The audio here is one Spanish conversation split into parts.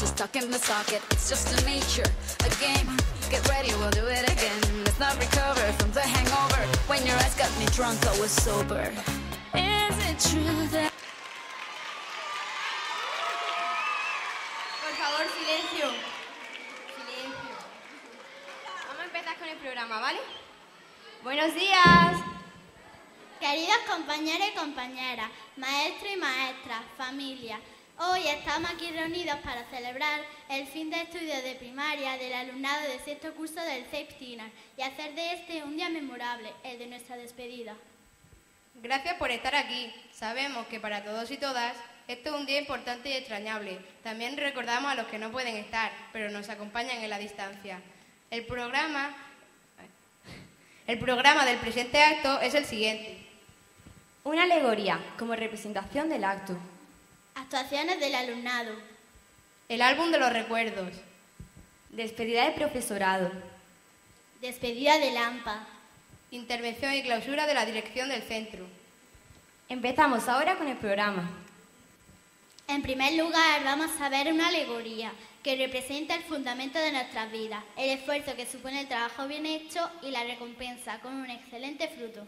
she's stuck in the socket. It's just a nature, a game. Get ready, we'll do it again. Let's not recover from the hangover. When your eyes got me drunk, I was sober. Is it true that? Por favor, silencio. Silencio. Vamos a empezar con el programa, ¿vale? Buenos días. Queridos compañeros y compañeras, maestros y maestras, familia, hoy estamos aquí reunidos para celebrar el fin de estudios de primaria del alumnado de sexto curso del CEPTINAR y hacer de este un día memorable, el de nuestra despedida. Gracias por estar aquí. Sabemos que para todos y todas esto es un día importante y extrañable. También recordamos a los que no pueden estar, pero nos acompañan en la distancia. El programa, el programa del presente acto es el siguiente. Una alegoría como representación del acto. Actuaciones del alumnado. El álbum de los recuerdos. Despedida del profesorado. Despedida de Lampa. Intervención y clausura de la dirección del centro. Empezamos ahora con el programa. En primer lugar, vamos a ver una alegoría que representa el fundamento de nuestras vidas, el esfuerzo que supone el trabajo bien hecho y la recompensa con un excelente fruto.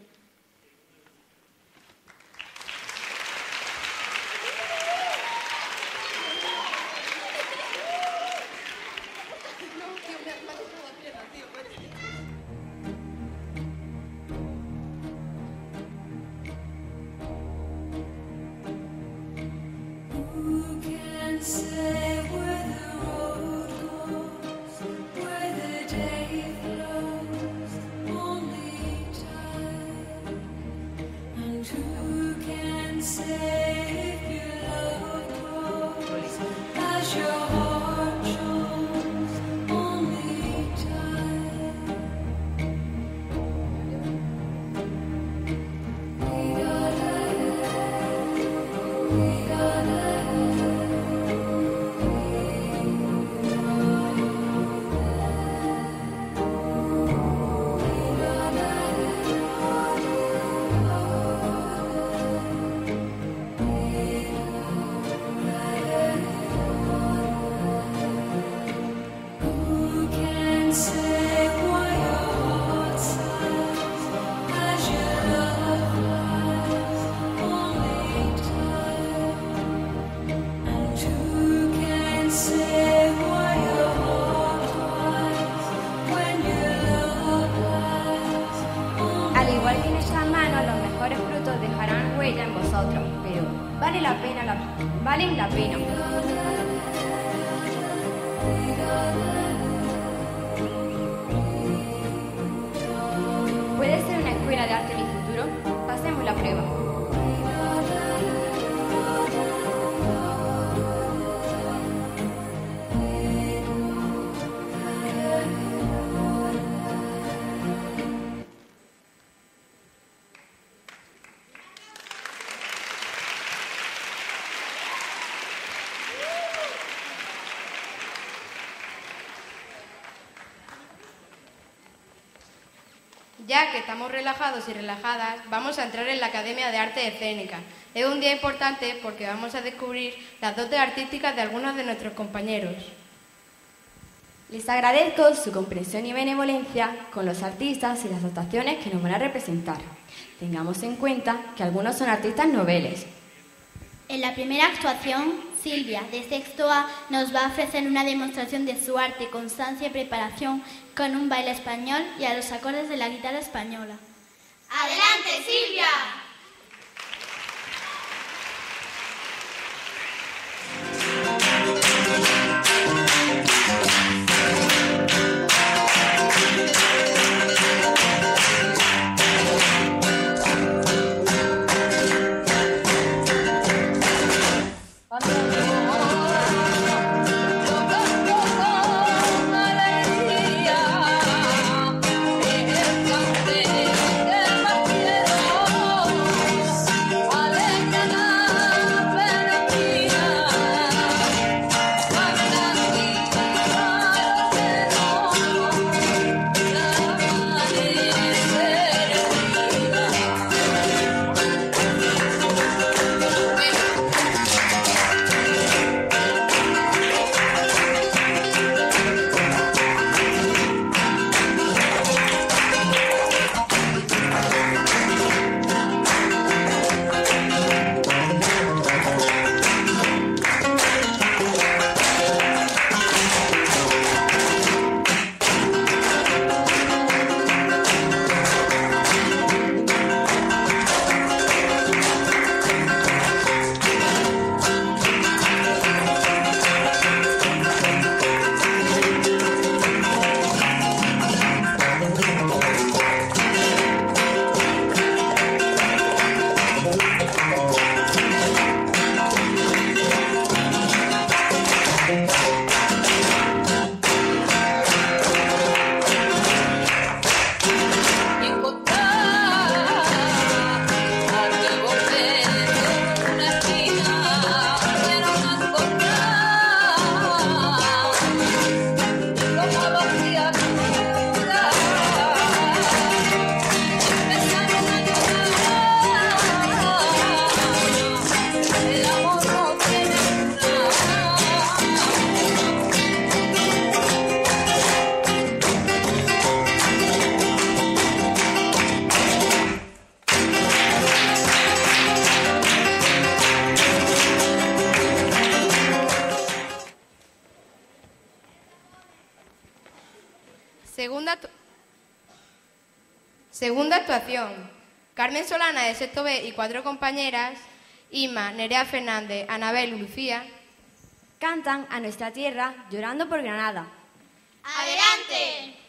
Ya que estamos relajados y relajadas, vamos a entrar en la Academia de Arte Escénica. Es un día importante porque vamos a descubrir las dotes artísticas de algunos de nuestros compañeros. Les agradezco su comprensión y benevolencia con los artistas y las actuaciones que nos van a representar. Tengamos en cuenta que algunos son artistas noveles. En la primera actuación, Silvia, de sexto A, nos va a ofrecer una demostración de su arte, constancia y preparación con un baile español y a los acordes de la guitarra española. ¡Adelante, Silvia! Carmen Solana de sexto B y cuatro compañeras, Ima, Nerea Fernández, Anabel y Lucía, cantan a nuestra tierra llorando por Granada. ¡Adelante!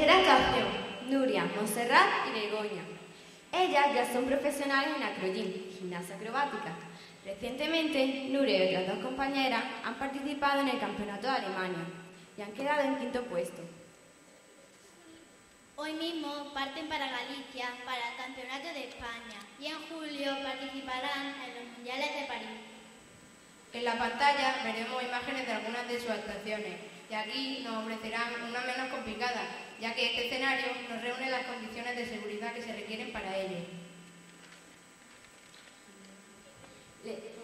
Tercera campeón, Nuria, Monserrat y Begoña. Ellas ya son profesionales en acroyim, gimnasia acrobática. Recientemente, Nuria y otras dos compañeras han participado en el Campeonato de Alemania y han quedado en quinto puesto. Hoy mismo parten para Galicia para el Campeonato de España y en julio participarán en los Mundiales de París. En la pantalla veremos imágenes de algunas de sus actuaciones y aquí nos ofrecerán una menos complicada, ya que este escenario nos reúne las condiciones de seguridad que se requieren para ello. Le-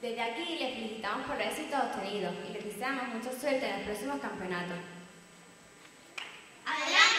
Desde aquí les felicitamos por los éxitos obtenidos y les deseamos mucha suerte en los próximos campeonatos. ¡Adelante,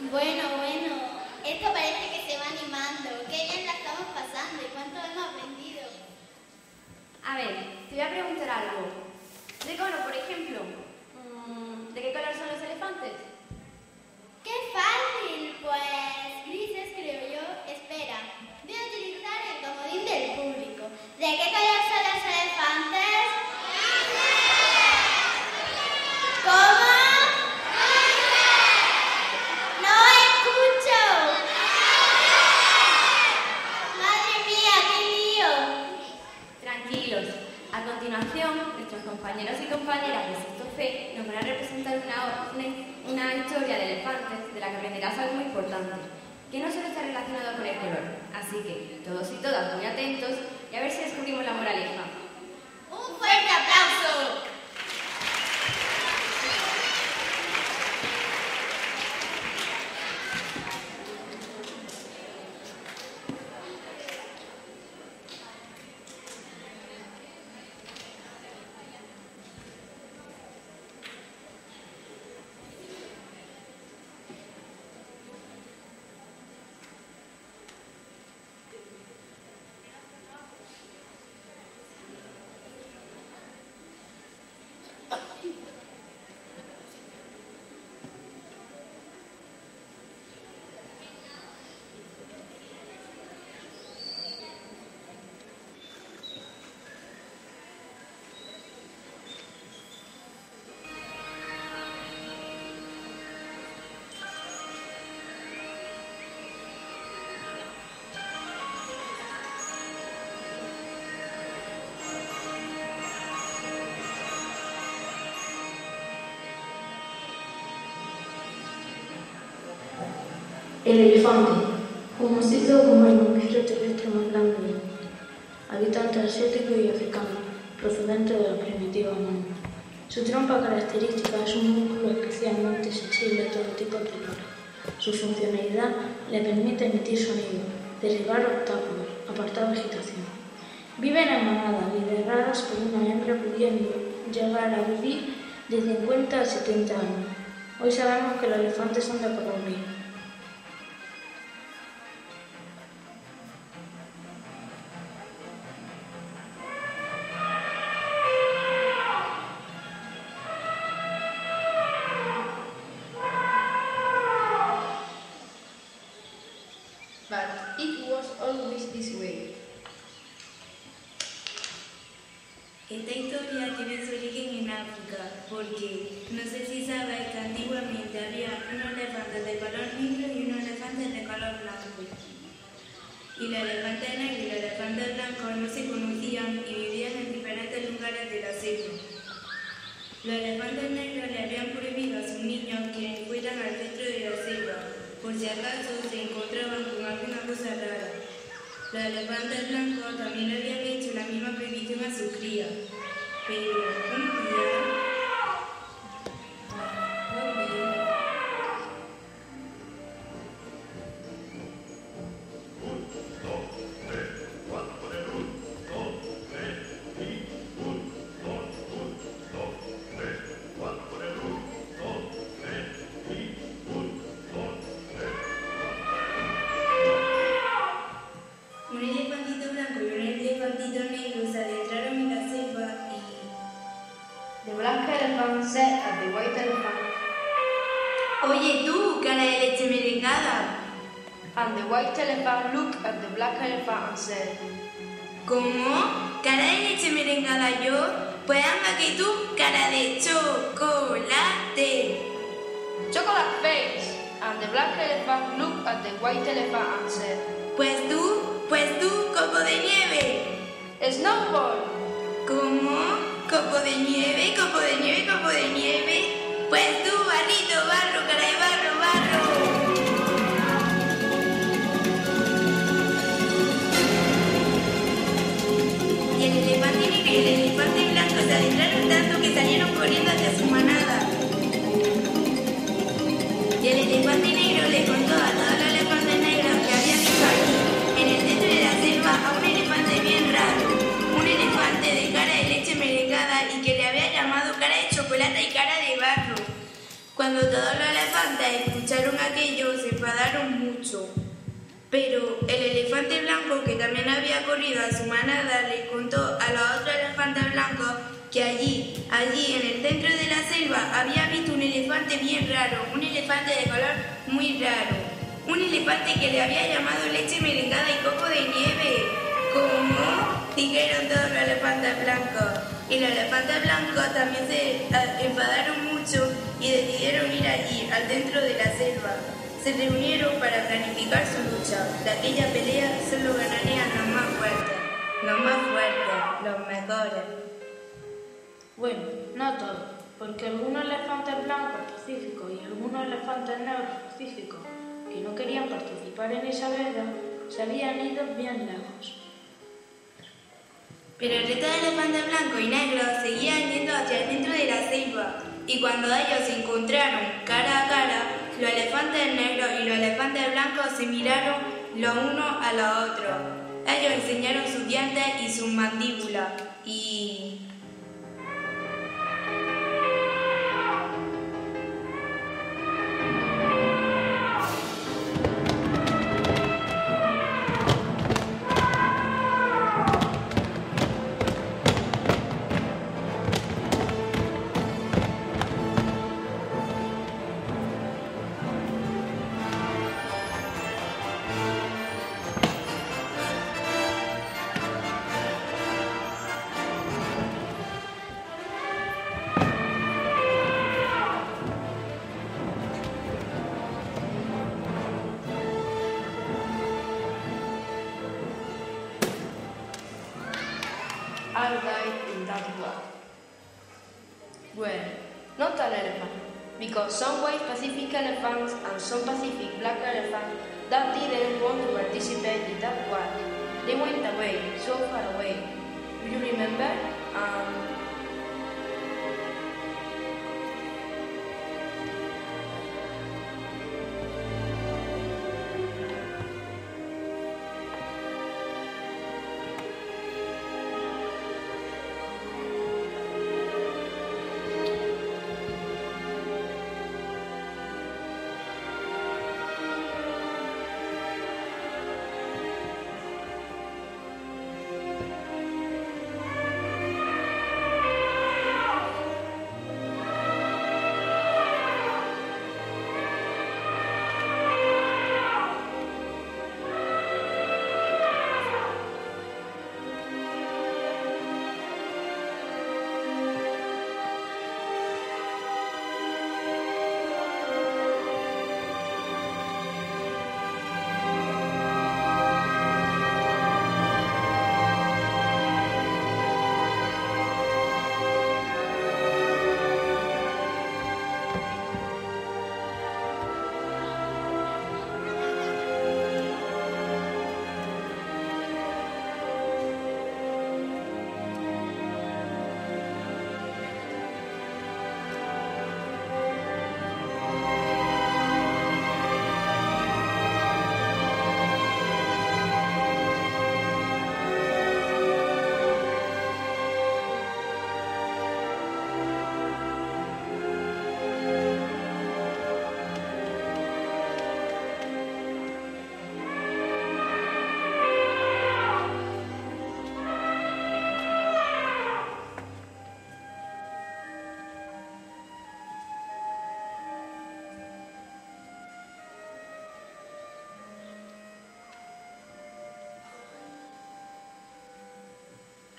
Bueno, bueno, esto parece que se va animando. Qué bien la estamos pasando y cuánto hemos aprendido. A ver, te voy a preguntar algo. De cono, por ejemplo, mm, ¿de qué color son los elefantes? ¡Qué fácil! Pues grises, creo yo. Espera, voy a utilizar el comodín del público. ¿De qué color son los elefantes? ¿Cómo? ¡No escucho! ¡Madre mía, qué lío! Tranquilos. A continuación, nuestros compañeros y compañeras de sexto fe nos van a representar una, una- una historia de elefantes de la que aprenderás algo importante, que no solo está relacionado con el color. Así que todos y todas muy atentos y a ver si descubrimos la moraleja. El elefante, conocido como el mamífero terrestre más grande habitante asiático y africano, procedente de la primitiva mano. Su trompa característica es un músculo especialmente sensible a todo tipo de dolor. Su funcionalidad le permite emitir sonido, derribar obstáculos, apartar vegetación. Viven en manadas lideradas por una hembra pudiendo llegar a vivir de 50 a 70 años. Hoy sabemos que los elefantes son de Colombia. White elephant había visto un elefante bien raro, un elefante de color muy raro. Un elefante que le había llamado leche merengada y coco de nieve. ¿Cómo? Dijeron todos los elefantes blancos. Y los elefantes blancos también se ah, enfadaron mucho y decidieron ir allí, al centro de la selva. Se reunieron para planificar su lucha. De aquella pelea solo ganarían los más fuertes, los más fuertes, los mejores. Bueno, no todos, porque algunos elefantes blancos pacíficos y algunos elefantes negros pacíficos que no querían participar en esa guerra se habían ido bien lejos. Pero el resto de elefantes blancos y negros seguían yendo hacia el centro de la selva. Y cuando ellos se encontraron cara a cara, los elefantes negros y los elefantes blancos se miraron los unos a los otros. Ellos enseñaron sus dientes y sus mandíbulas. Y...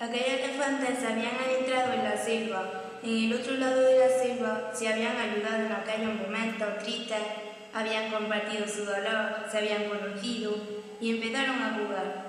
Aquellos que antes habían adentrado en la selva, en el otro lado de la selva, se habían ayudado en aquellos momentos tristes, habían compartido su dolor, se habían conocido y empezaron a jugar.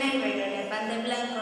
negro y el blanco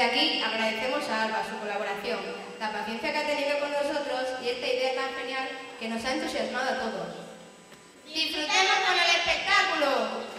Desde aquí agradecemos a Alba su colaboración, la paciencia que ha tenido con nosotros y esta idea tan genial que nos ha entusiasmado a todos. ¡Disfrutemos con el espectáculo!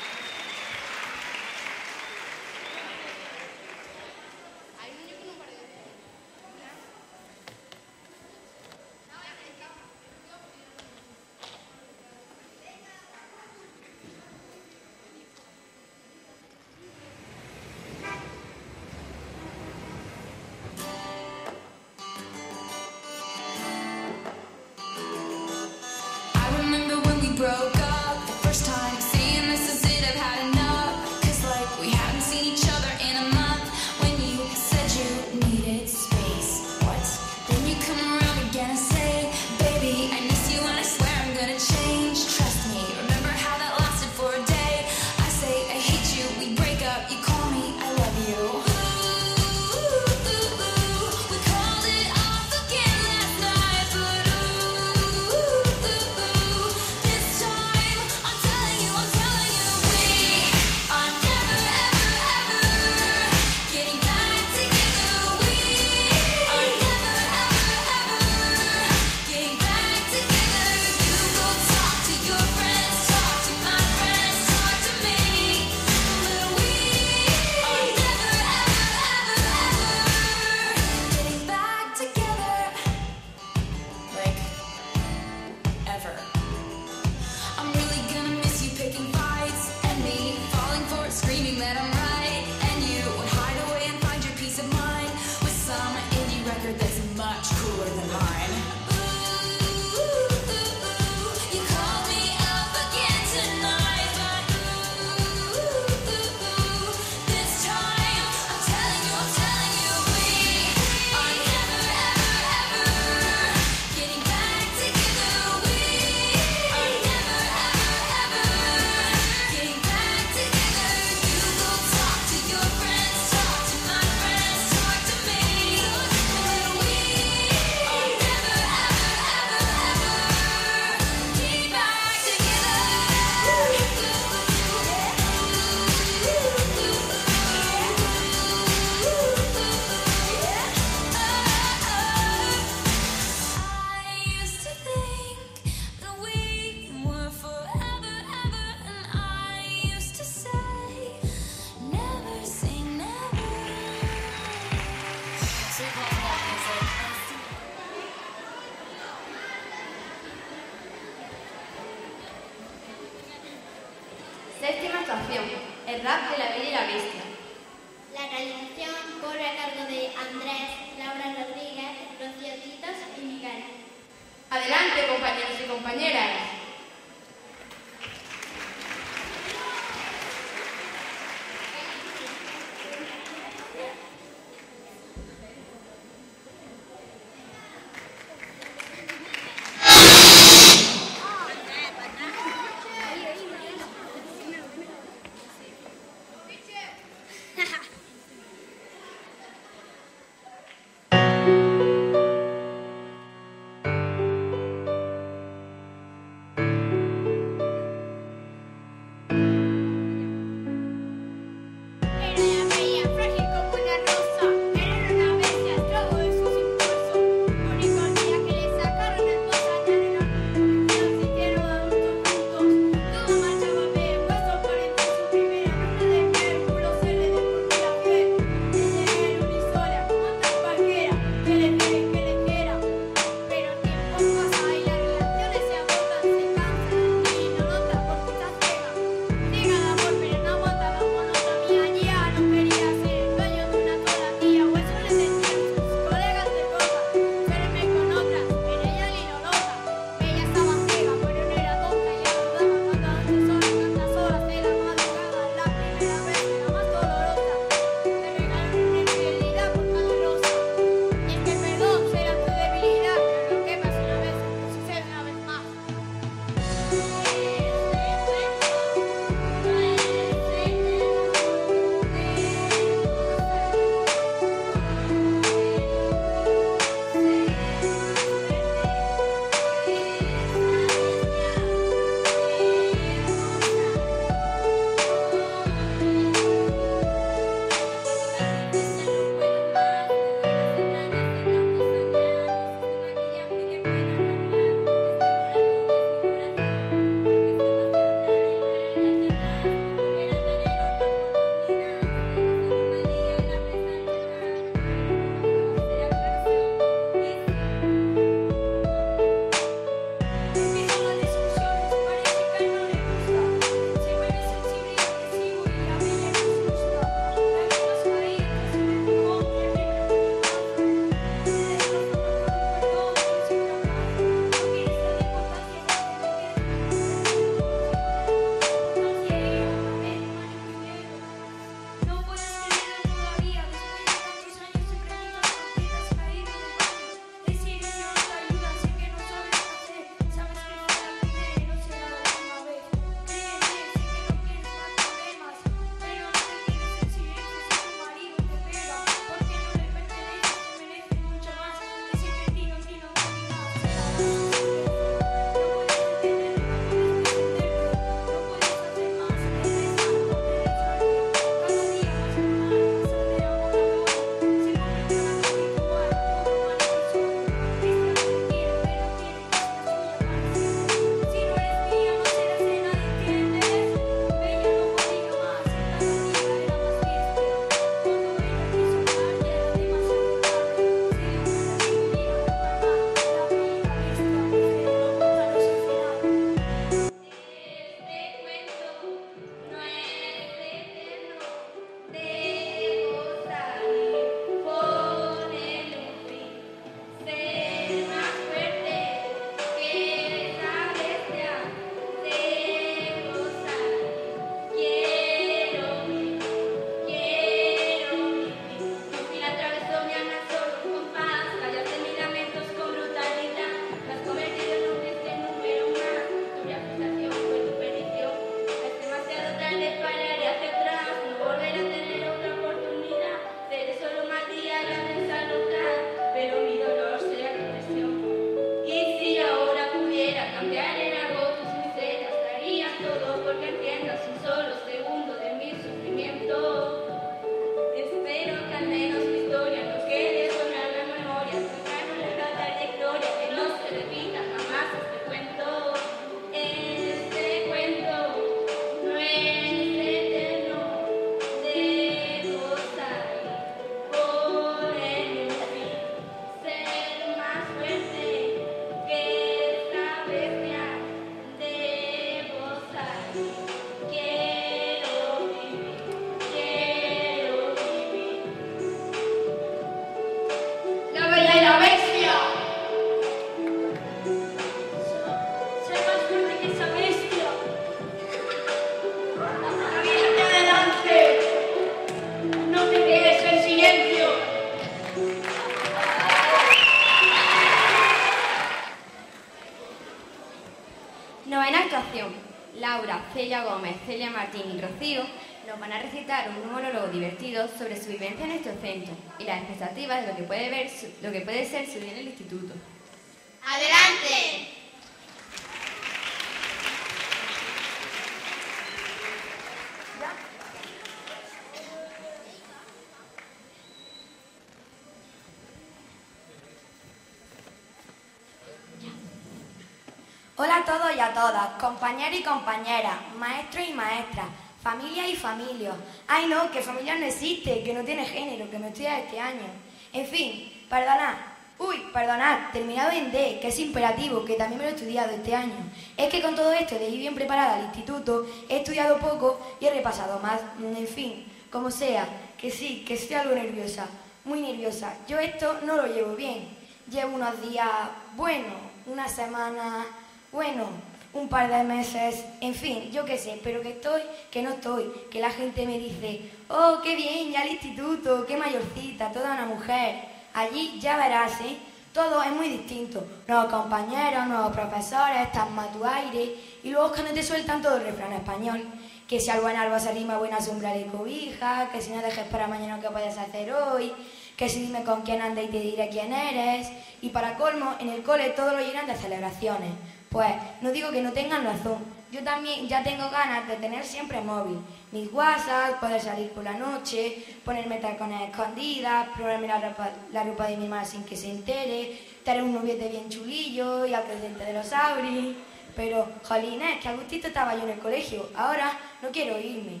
Compañeros y compañeras, maestros y maestras, familia y familia. Ay no, que familia no existe, que no tiene género, que me estudia este año. En fin, perdonad. Uy, perdonad, terminado en D, que es imperativo, que también me lo he estudiado este año. Es que con todo esto de ir bien preparada al instituto, he estudiado poco y he repasado más. En fin, como sea, que sí, que estoy algo nerviosa, muy nerviosa. Yo esto no lo llevo bien. Llevo unos días, bueno, una semana, bueno, un par de meses, en fin, yo qué sé, pero que estoy, que no estoy, que la gente me dice, oh, qué bien, ya al instituto, qué mayorcita, toda una mujer. Allí ya verás, ¿eh? Todo es muy distinto. Nuevos compañeros, nuevos profesores, estás más tu aire, y luego cuando te sueltan todo el refrán español. Que si algo en algo se rima, buena sombra le cobija, que si no dejes para mañana qué puedes hacer hoy, que si dime con quién andas y te diré quién eres. Y para colmo, en el cole todo lo llenan de celebraciones. Pues no digo que no tengan razón. Yo también ya tengo ganas de tener siempre móvil. Mis WhatsApp, poder salir por la noche, ponerme tacones escondidas, probarme la ropa, la ropa de mi hermana sin que se entere, tener un noviete bien chulillo y al presidente de los abris. Pero, jolines, que a gustito estaba yo en el colegio. Ahora no quiero irme.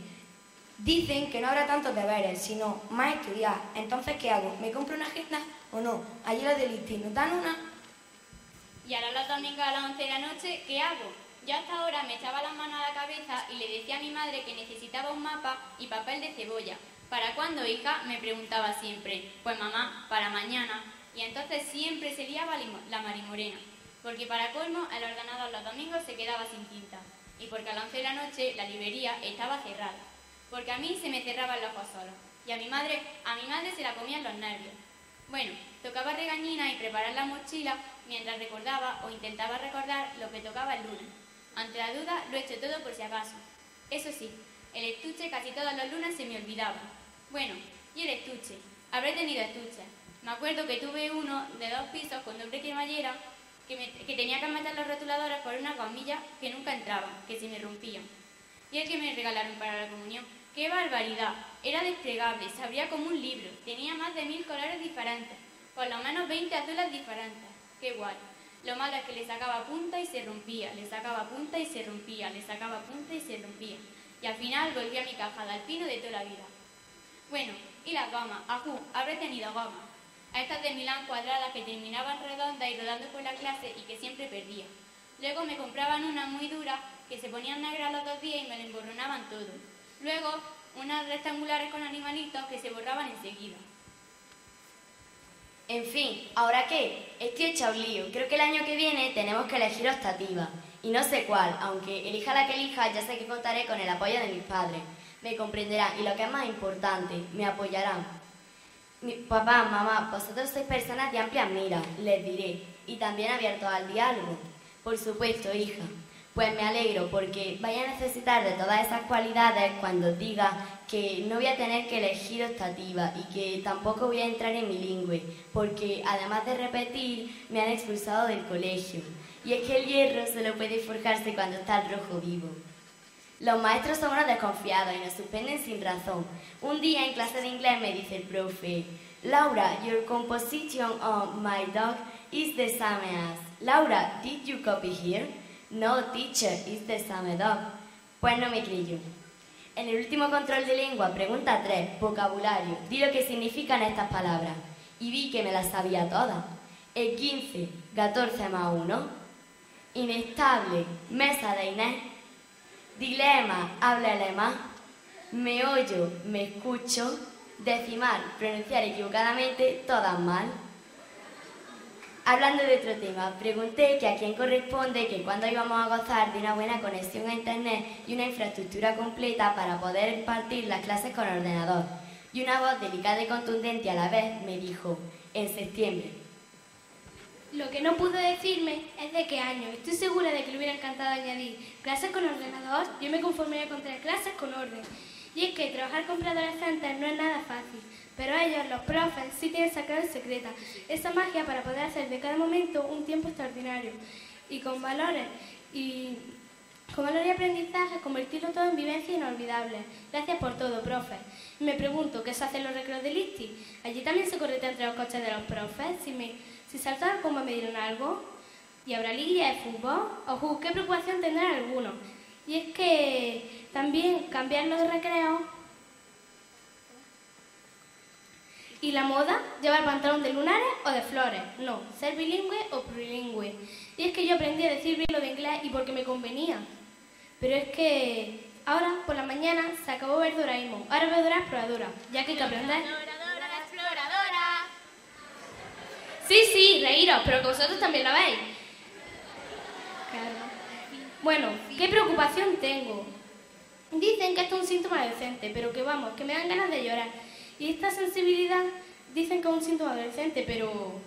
Dicen que no habrá tantos deberes, sino más estudiar. Entonces, ¿qué hago? ¿Me compro una agenda o no? Allí las del ISTI nos dan una Y ahora los domingos a las 11 de la noche, ¿qué hago? Yo hasta ahora me echaba las manos a la cabeza y le decía a mi madre que necesitaba un mapa y papel de cebolla. ¿Para cuándo, hija? Me preguntaba siempre. Pues mamá, para mañana. Y entonces siempre se liaba la marimorena. Porque para colmo, el ordenador los domingos se quedaba sin tinta. Y porque a las 11 de la noche la librería estaba cerrada. Porque a mí se me cerraban los ojos solos. Y a mi madre, a mi madre se la comían los nervios. Bueno, tocaba regañina y preparar la mochila mientras recordaba o intentaba recordar lo que tocaba el lunes. Ante la duda, lo he hecho todo por si acaso. Eso sí, el estuche casi todos los lunes se me olvidaba. Bueno, y el estuche. Habré tenido estuches. Me acuerdo que tuve uno de dos pisos con doble cremallera que, me- que tenía que meter los rotuladores por una gomilla que nunca entraban, que se me rompían. Y el que me regalaron para la comunión. ¡Qué barbaridad! Era desplegable, se abría como un libro, tenía más de mil colores diferentes, por lo menos 20 azules diferentes. ¡Qué guay! Lo malo es que le sacaba punta y se rompía, le sacaba punta y se rompía, le sacaba punta y se rompía. Y al final volví a mi caja de alpino de toda la vida. Bueno, y las gomas, ajú, habré tenido gomas. A estas de Milán cuadradas que terminaban redondas y rodando por la clase y que siempre perdía. Luego me compraban unas muy duras que se ponían negras los dos días y me lo emborronaban todo. Luego unas rectangulares con animalitos que se borraban enseguida. En fin, ¿ahora qué? Estoy hecha un lío. Creo que el año que viene tenemos que elegir optativa. Y no sé cuál, aunque elija la que elija, ya sé que contaré con el apoyo de mis padres. Me comprenderán y lo que es más importante, me apoyarán. Mi papá, mamá, vosotros sois personas de amplia mira, les diré, y también abiertos al diálogo. Por supuesto, hija. Pues me alegro porque vaya a necesitar de todas esas cualidades cuando diga que no voy a tener que elegir optativa y que tampoco voy a entrar en bilingüe, porque además de repetir, me han expulsado del colegio. Y es que el hierro solo puede forjarse cuando está el rojo vivo. Los maestros son unos desconfiados y nos suspenden sin razón. Un día en clase de inglés me dice el profe, Laura, your composition on my dog is the same as. Laura, did you copy here? No, teacher, it's the same dog. Pues no me creyó. En el último control de lengua, pregunta 3, vocabulario, di lo que significan estas palabras. Y vi que me las sabía todas. El 15, 14 más 1. Inestable, mesa de Inés. Dilema, habla alemán. Meollo, me escucho. Decimal, pronunciar equivocadamente, todas mal. Hablando de otro tema, pregunté que a quién corresponde que cuando íbamos a gozar de una buena conexión a Internet y una infraestructura completa para poder impartir las clases con ordenador. Y una voz delicada y contundente a la vez me dijo, en septiembre. Lo que no pudo decirme es de qué año. Estoy segura de que le hubiera encantado añadir clases con ordenador. Yo me conformaría con tres clases con orden. Y es que trabajar con preadolescentes no es nada fácil. Pero ellos, los profes, sí tienen esa clave secreta. Esa magia para poder hacer de cada momento un tiempo extraordinario. Y con valores. Y con valor y aprendizaje, convertirlo todo en vivencias inolvidables. Gracias por todo, profe. Me pregunto, ¿qué se hace los recreos del ISTI? Allí también se correte entre los coches de los profes. Si, me, si saltan, ¿cómo me dieron algo? ¿Y habrá liguilla de fútbol? Ojo, ¿qué preocupación tendrán algunos? Y es que también cambiar los recreos y la moda, llevar pantalón de lunares o de flores. No, ser bilingüe o plurilingüe. Y es que yo aprendí a decir bien lo de inglés y porque me convenía. Pero es que ahora, por la mañana, se acabó ver Doraemon. Ahora veo Dora Exploradora, ya que hay que aprender. exploradora! Sí, sí, reíros, pero que vosotros también la veis. Claro. Bueno, ¿qué preocupación tengo? Dicen que esto es un síntoma adolescente, pero que vamos, que me dan ganas de llorar. Y esta sensibilidad dicen que es un síntoma adolescente, pero...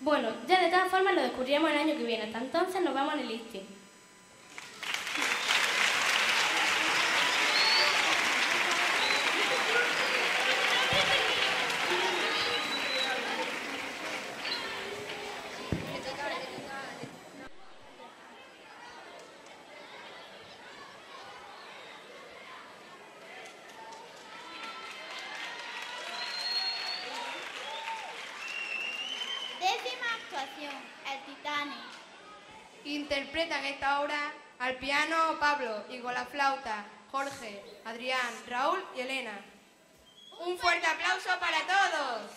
Bueno, ya de todas formas lo descubriremos el año que viene. Hasta entonces nos vamos en el ISTI. Décima actuación, el Titanic. Interpretan esta obra al piano Pablo y con la flauta Jorge, Adrián, Raúl y Elena. Un fuerte aplauso para todos.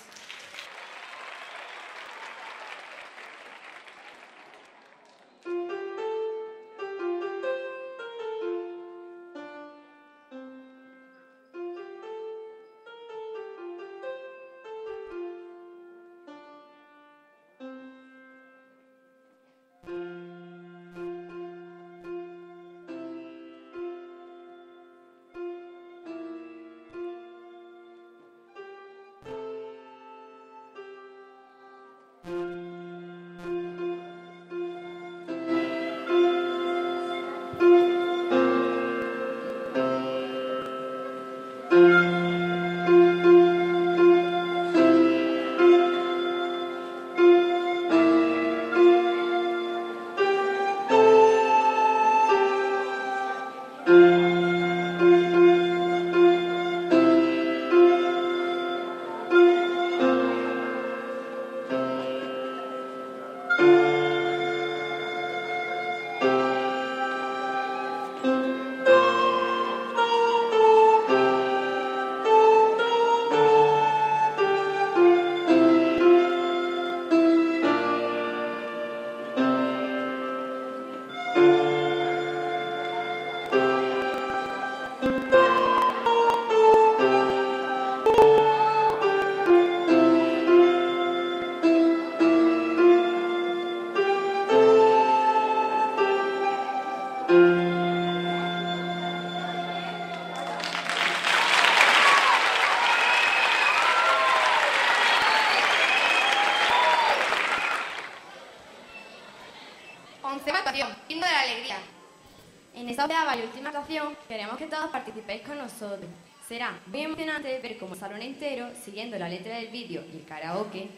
Será muy emocionante ver cómo el salón entero, siguiendo la letra del vídeo y el karaoke,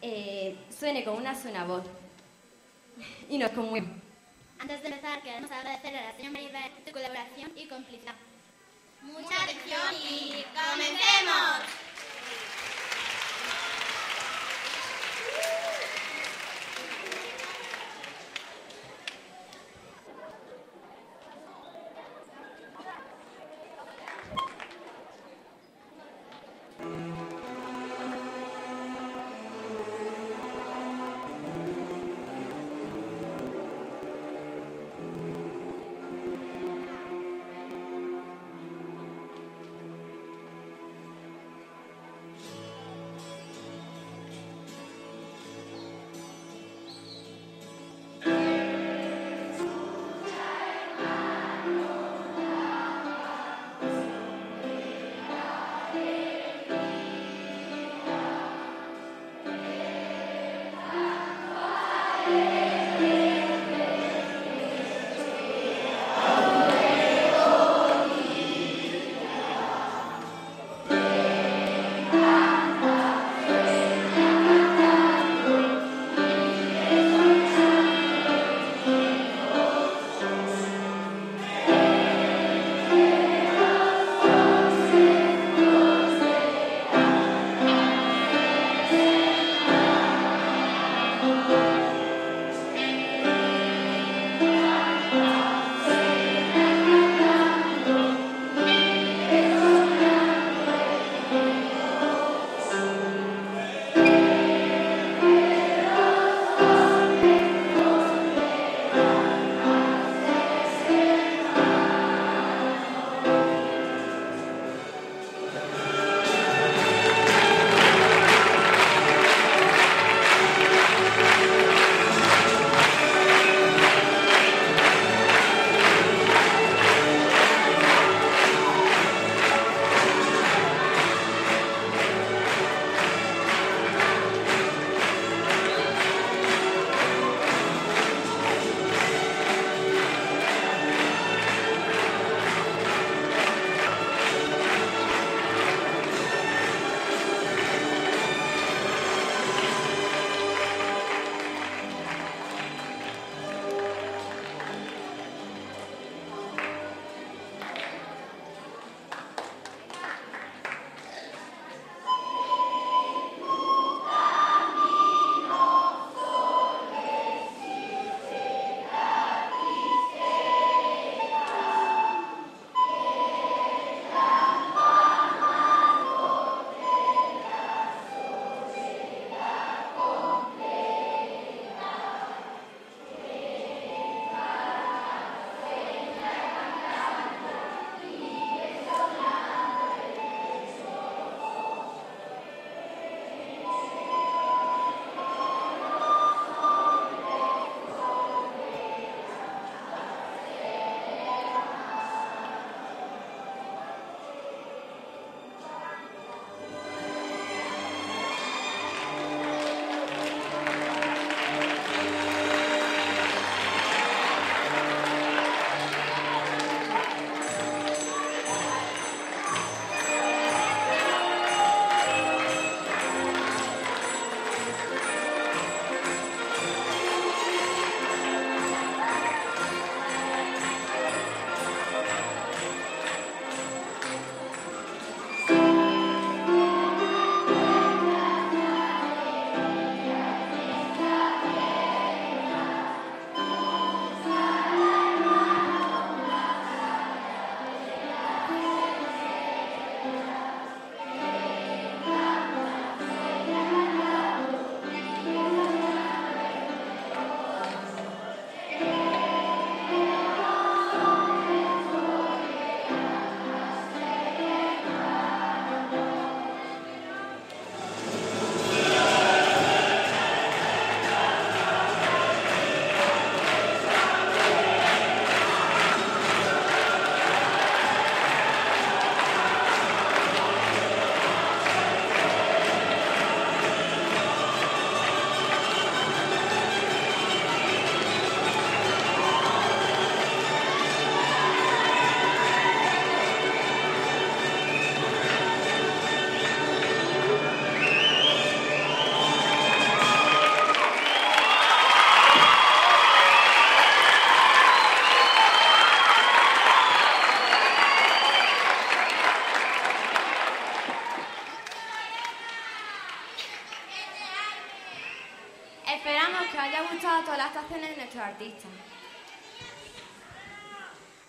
eh, suene con una sola voz.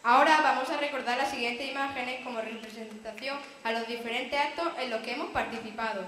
Ahora vamos a recordar las siguientes imágenes como representación a los diferentes actos en los que hemos participado.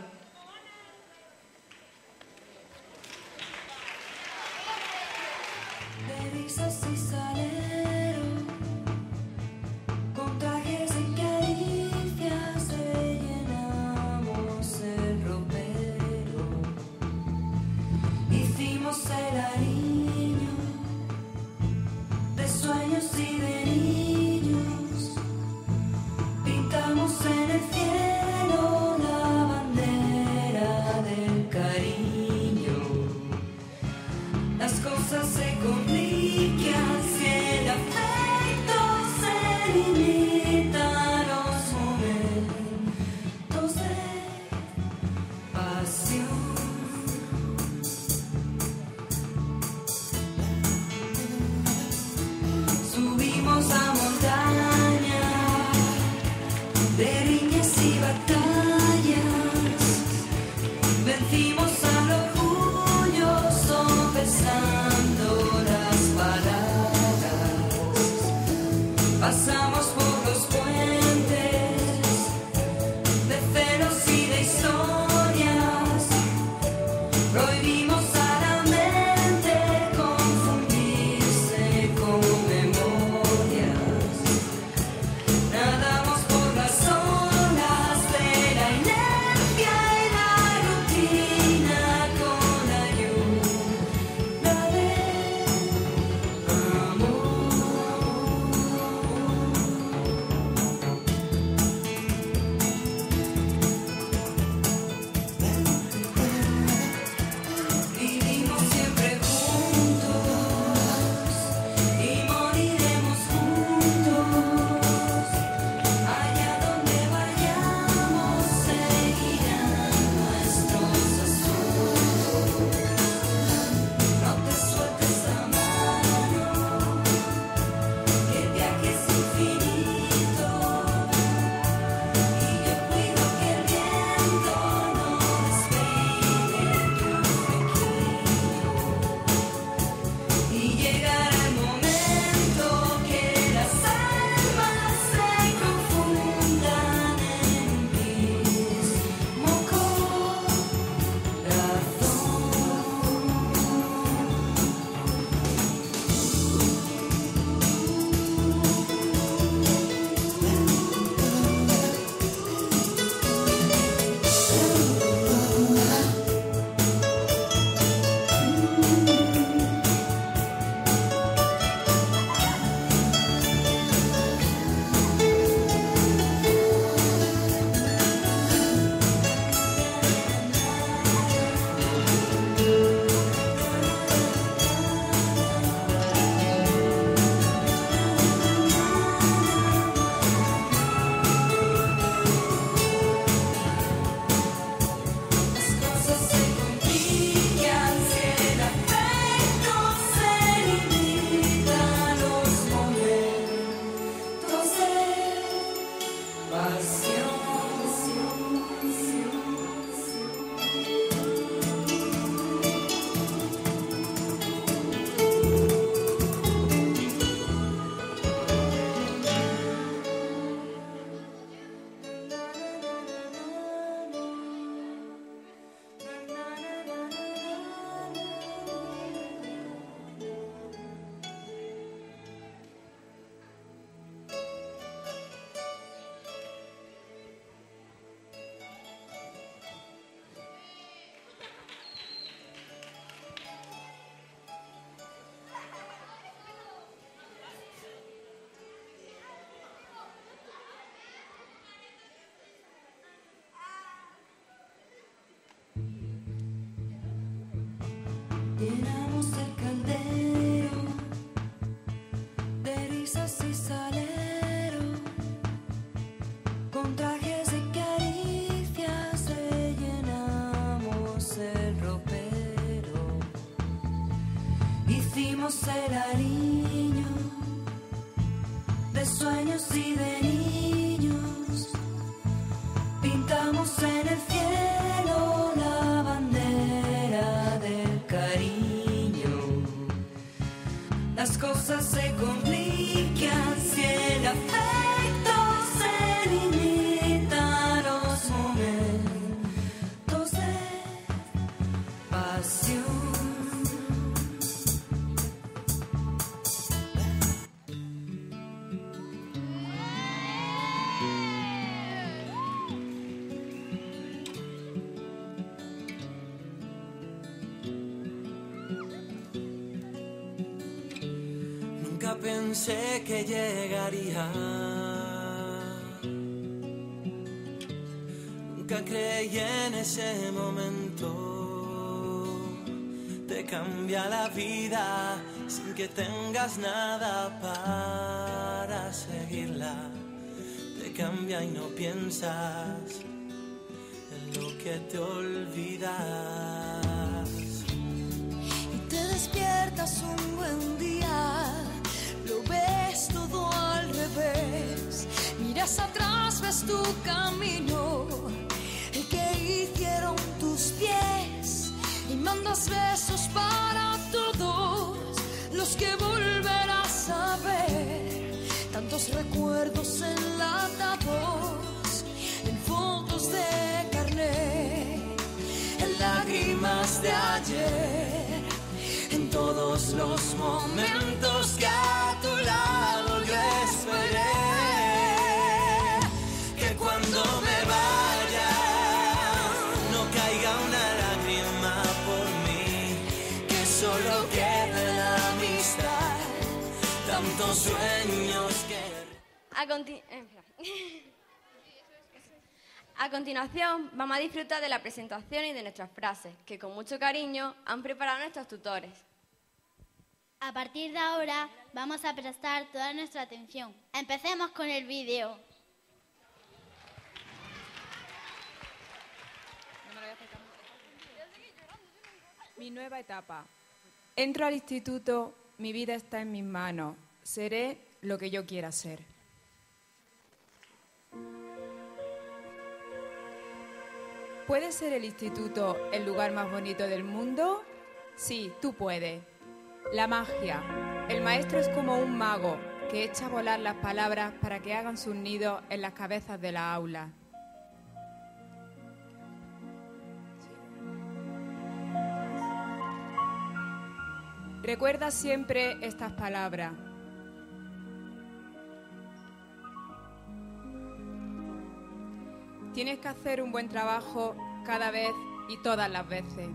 Pensé que llegaría. Nunca creí en ese momento. Te cambia la vida sin que tengas nada para seguirla. Te cambia y no piensas en lo que te olvidas. y te despiertas un buen día, miras atrás, ves tu camino, el que hicieron tus pies, y mandas besos para todos los que volverás a ver, tantos recuerdos enlatados en fotos de carnet en lágrimas de ayer, en todos los momentos A, eh. A continuación, vamos a disfrutar de la presentación y de nuestras frases, que con mucho cariño han preparado nuestros tutores. A partir de ahora vamos a prestar toda nuestra atención. Empecemos con el vídeo. Mi nueva etapa. Entro al instituto, mi vida está en mis manos. Seré lo que yo quiera ser. ¿Puede ser el instituto el lugar más bonito del mundo? Sí, tú puedes. La magia. El maestro es como un mago que echa a volar las palabras para que hagan sus nidos en las cabezas de la aula. Recuerda siempre estas palabras. Tienes que hacer un buen trabajo cada vez y todas las veces.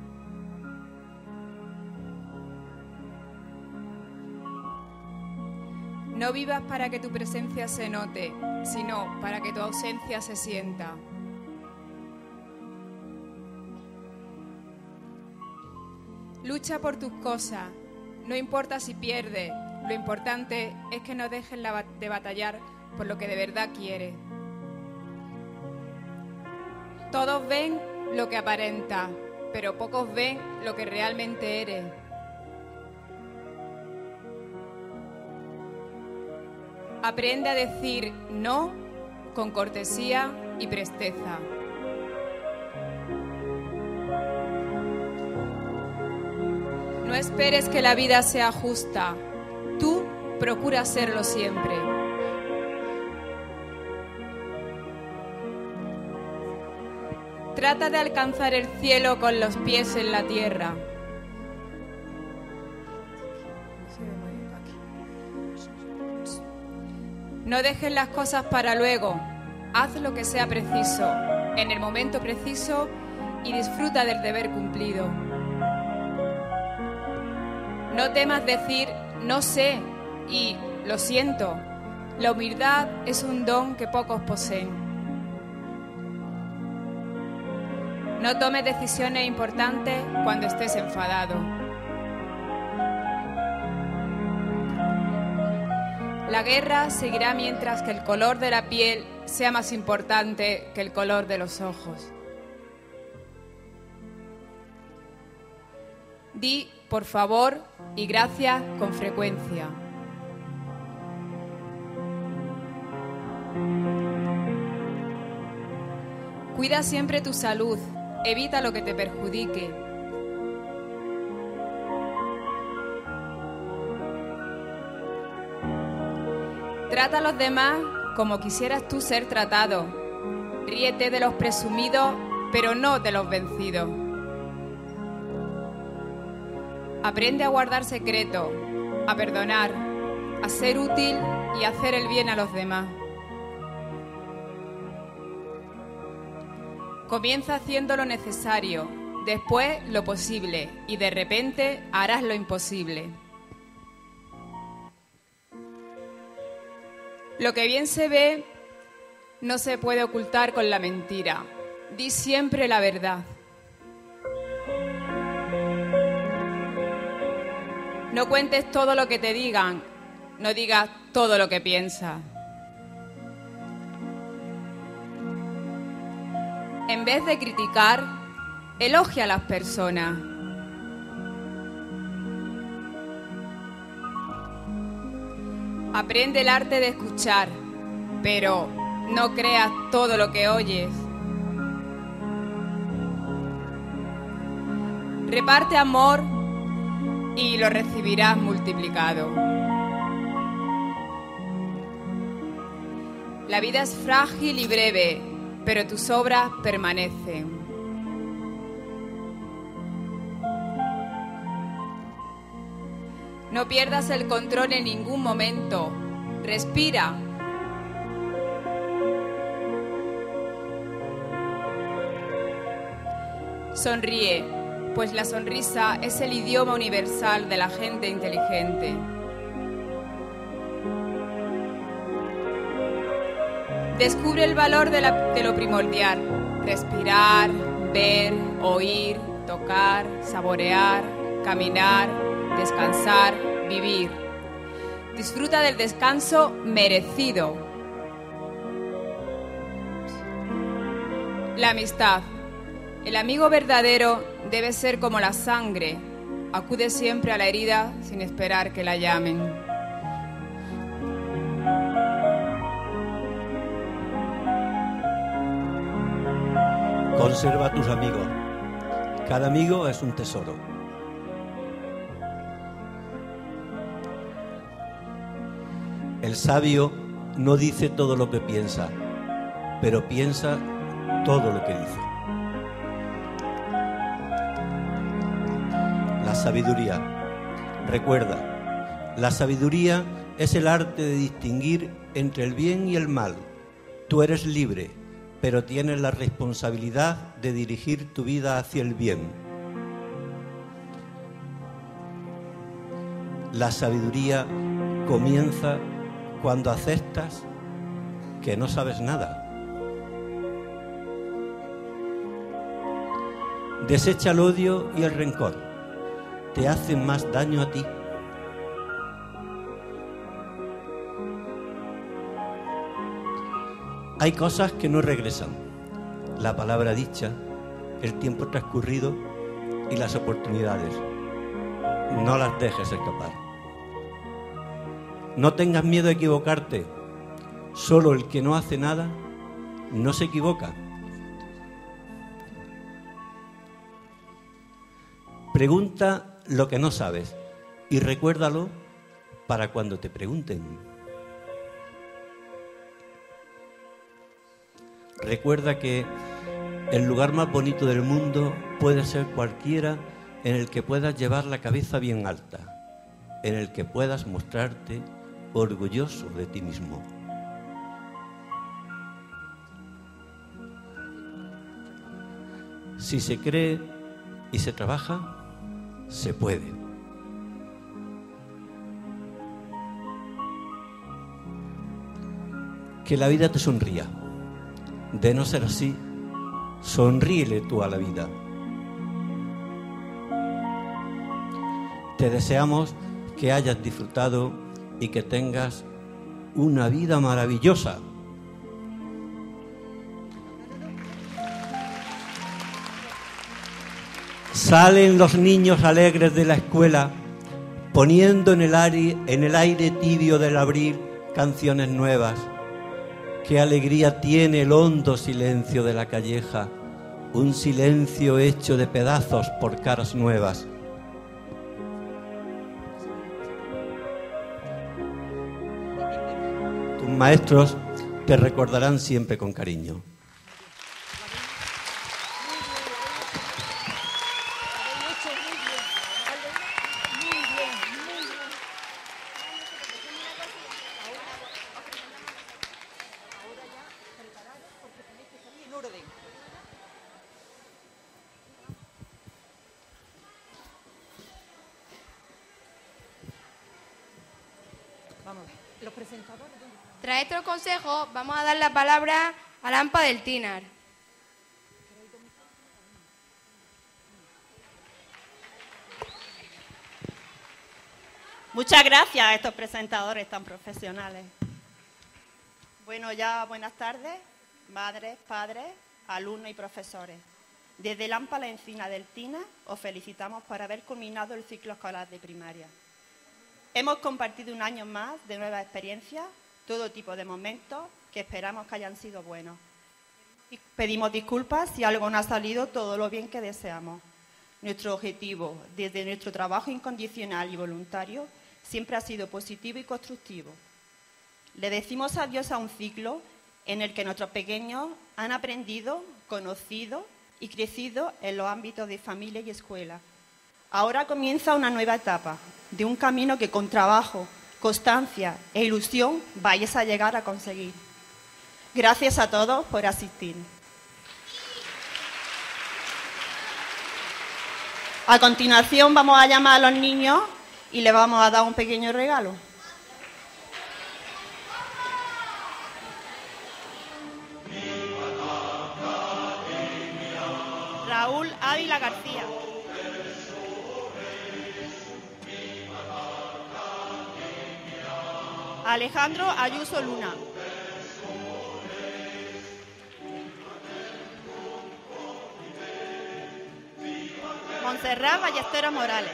No vivas para que tu presencia se note, sino para que tu ausencia se sienta. Lucha por tus cosas, no importa si pierdes, lo importante es que no dejes de batallar por lo que de verdad quieres. Todos ven lo que aparenta, pero pocos ven lo que realmente eres. Aprende a decir no con cortesía y presteza. No esperes que la vida sea justa. Tú procura serlo siempre. Trata de alcanzar el cielo con los pies en la tierra. No dejes las cosas para luego. Haz lo que sea preciso, en el momento preciso y disfruta del deber cumplido. No temas decir no sé y lo siento. La humildad es un don que pocos poseen. No tomes decisiones importantes cuando estés enfadado. La guerra seguirá mientras que el color de la piel sea más importante que el color de los ojos. Di por favor y gracias con frecuencia. Cuida siempre tu salud, evita lo que te perjudique. Trata a los demás como quisieras tú ser tratado. Ríete de los presumidos, pero no de los vencidos. Aprende a guardar secreto, a perdonar, a ser útil y a hacer el bien a los demás. Comienza haciendo lo necesario, después lo posible y de repente harás lo imposible. Lo que bien se ve no se puede ocultar con la mentira. Di siempre la verdad. No cuentes todo lo que te digan, no digas todo lo que piensas. En vez de criticar, elogia a las personas. Aprende el arte de escuchar, pero no creas todo lo que oyes. Reparte amor y lo recibirás multiplicado. La vida es frágil y breve, pero tus obras permanecen. No pierdas el control en ningún momento. Respira. Sonríe, pues la sonrisa es el idioma universal de la gente inteligente. Descubre el valor de, lo primordial. Respirar, ver, oír, tocar, saborear, caminar, descansar, vivir. Disfruta del descanso merecido. La amistad. El amigo verdadero debe ser como la sangre. Acude siempre a la herida sin esperar que la llamen. Conserva a tus amigos. Cada amigo es un tesoro. El sabio no dice todo lo que piensa, pero piensa todo lo que dice. La sabiduría. Recuerda, la sabiduría es el arte de distinguir entre el bien y el mal. Tú eres libre, pero tienes la responsabilidad de dirigir tu vida hacia el bien. La sabiduría comienza cuando aceptas que no sabes nada. Desecha el odio y el rencor. Te hacen más daño a ti. Hay cosas que no regresan. La palabra dicha, el tiempo transcurrido y las oportunidades. No las dejes escapar. No tengas miedo a equivocarte. Solo el que no hace nada no se equivoca. Pregunta lo que no sabes y recuérdalo para cuando te pregunten. Recuerda que el lugar más bonito del mundo puede ser cualquiera en el que puedas llevar la cabeza bien alta, en el que puedas mostrarte orgulloso de ti mismo. Si se cree y se trabaja, se puede. Que la vida te sonría. De no ser así, sonríele tú a la vida. Te deseamos que hayas disfrutado y que tengas una vida maravillosa. Salen los niños alegres de la escuela poniendo en el, aire, en el aire tibio del abril canciones nuevas. Qué alegría tiene el hondo silencio de la calleja, un silencio hecho de pedazos por caras nuevas. Tus maestros te recordarán siempre con cariño. Vamos a dar la palabra a Lampa del Tinar. Muchas gracias a estos presentadores tan profesionales. Bueno, ya buenas tardes, madres, padres, alumnos y profesores. Desde Lampa La Encina del TINA os felicitamos por haber culminado el ciclo escolar de primaria. Hemos compartido un año más de nuevas experiencias, todo tipo de momentos que esperamos que hayan sido buenos. Y pedimos disculpas si algo no ha salido todo lo bien que deseamos. Nuestro objetivo, desde nuestro trabajo incondicional y voluntario, siempre ha sido positivo y constructivo. Le decimos adiós a un ciclo en el que nuestros pequeños han aprendido, conocido y crecido en los ámbitos de familia y escuela. Ahora comienza una nueva etapa de un camino que con trabajo, constancia e ilusión vais a llegar a conseguir. Gracias a todos por asistir. A continuación vamos a llamar a los niños y les vamos a dar un pequeño regalo. Raúl Ávila García. Alejandro Ayuso Luna. Montserrat Ballesteros Morales.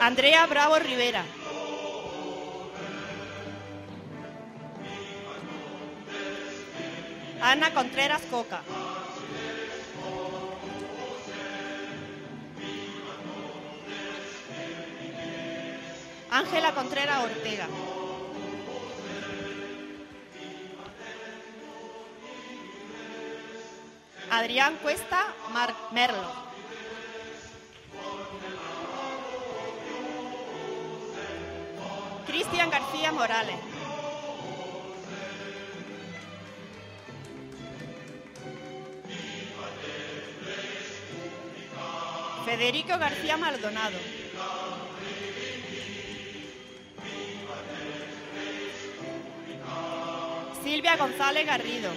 Andrea Bravo Rivera. Ana Contreras Coca. Ángela Contreras Ortega. Adrián Cuesta Merlo. Cristian García Morales. Federico García Maldonado. Silvia González Garrido.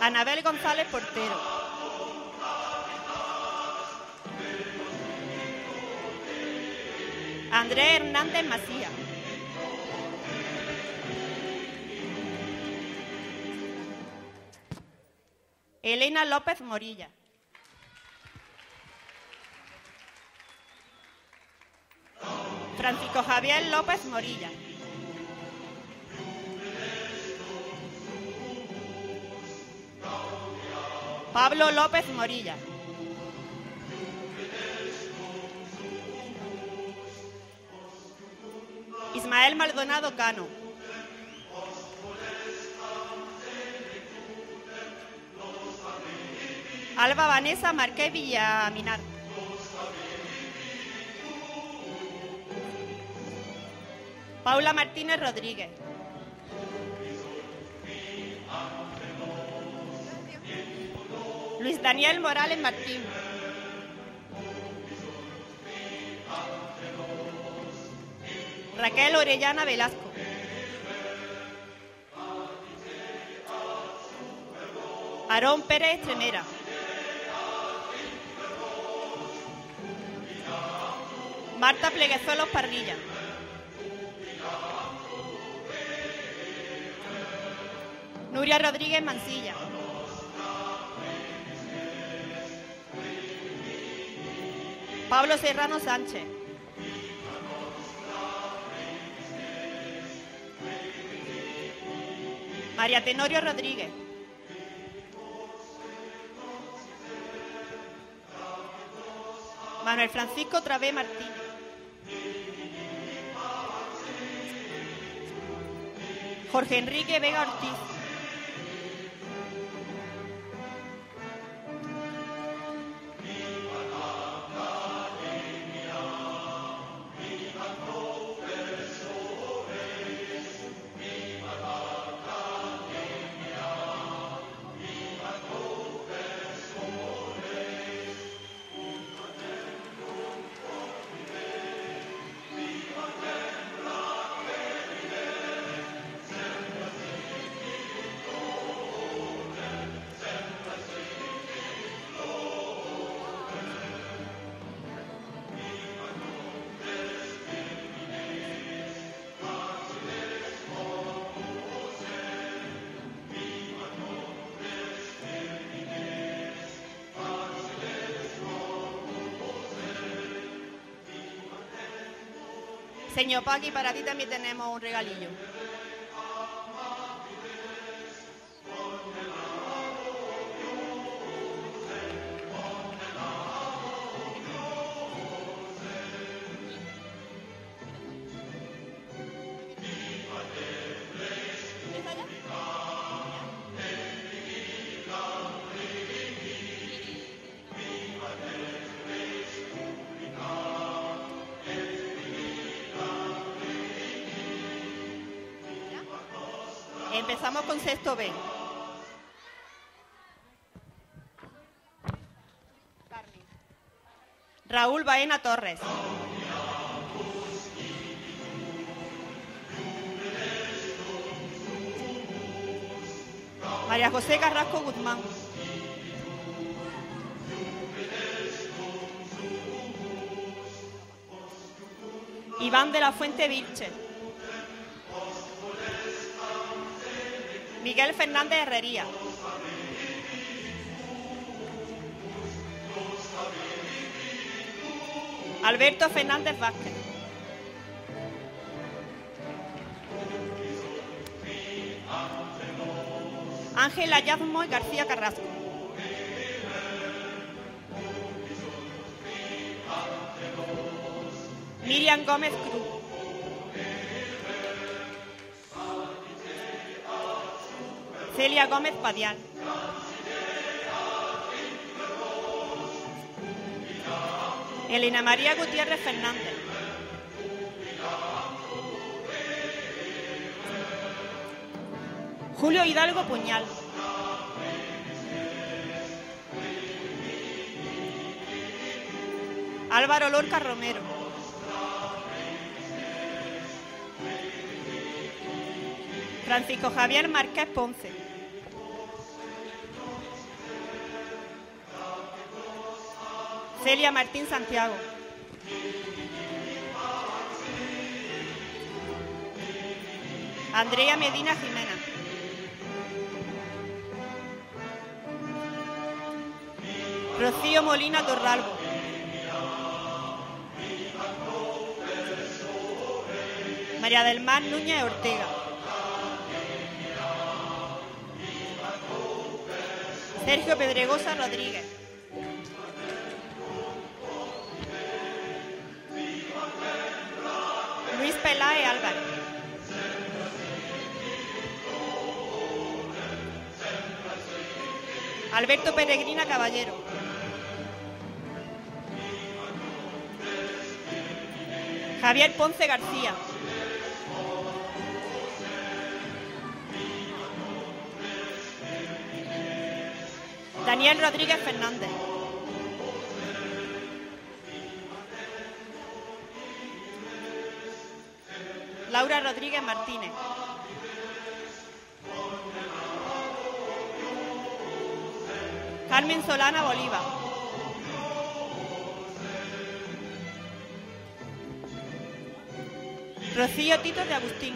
Anabel González Portero. Andrés Hernández Macía. Elena López Morilla. Francisco Javier López Morilla. Pablo López Morilla. Ismael Maldonado Cano. Alba Vanessa Marqués Villaminar. Paula Martínez Rodríguez. Luis Daniel Morales Martín. Raquel Orellana Velasco. Aarón Pérez Estremera. Marta Pleguezuelos Parrilla. Nuria Rodríguez Mancilla. Pablo Serrano Sánchez. María Tenorio Rodríguez. Manuel Francisco Travé Martínez. Jorge Enrique Vega Ortiz. Señor Paqui, para ti también tenemos un regalillo. B. Raúl Baena Torres. María José Carrasco Guzmán. Iván de la Fuente Vilche. Miguel Fernández Herrería. Alberto Fernández Vázquez. Ángel Ayazmo y García Carrasco. Miriam Gómez Cruz. Celia Gómez Padial. Elena María Gutiérrez Fernández. Julio Hidalgo Puñal. Álvaro Lorca Romero. Francisco Javier Márquez Ponce. Celia Martín Santiago. Andrea Medina Jimena. Rocío Molina Torralbo. María del Mar Núñez Ortega. Sergio Pedregosa Rodríguez. Peláez Álvarez. Alberto Peregrina Caballero. Javier Ponce García. Daniel Rodríguez Fernández. Rodríguez Martínez. Carmen Solana Bolívar. Rocío Tito de Agustín.